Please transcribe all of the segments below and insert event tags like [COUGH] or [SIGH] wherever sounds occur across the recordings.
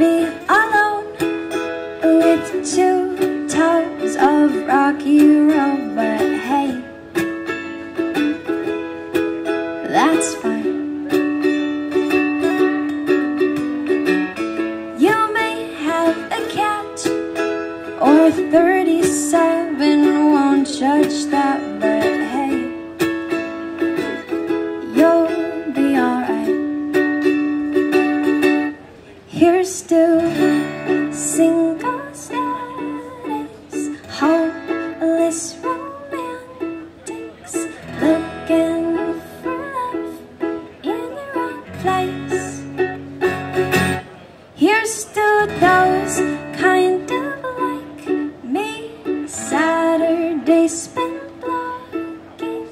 be alone with two tons of rocky road, but hey, that's fine. You may have a cat or 37, won't judge that, but single status, hopeless romantics, looking for love in the wrong place. Here's to those kind of like me, Saturday spent blogging.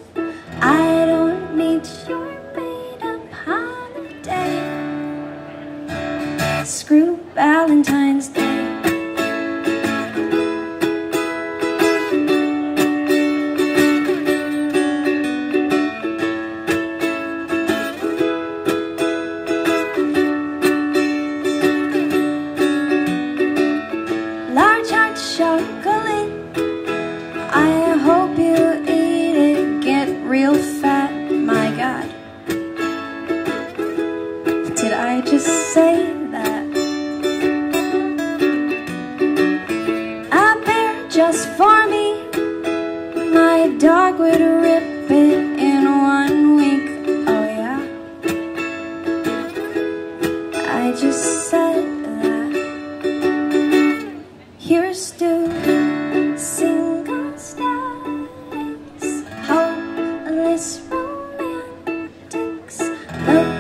I don't need your made up holiday. Screw Valentine's Day. Say that? A bear just for me. My dog would rip it in one week. Oh, yeah. I just said that. Here's to single status, hopeless romantics, looking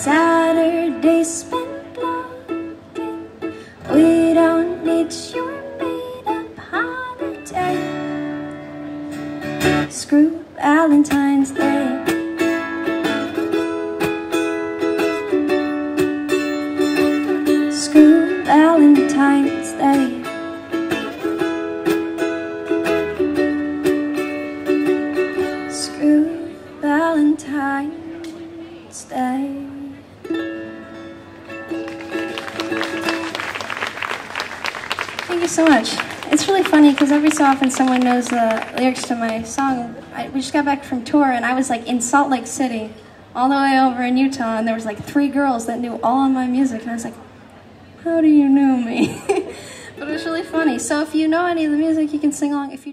Saturday spent blogging. We don't need your made up holiday. Screw Valentine's Day. Thank you so much. It's really funny because every so often someone knows the lyrics to my song. I, we just got back from tour and I was like in Salt Lake City, all the way over in Utah, and there was like three girls that knew all of my music, and I was like, "How do you know me?" [LAUGHS] but it was really funny. So if you know any of the music, you can sing along. If you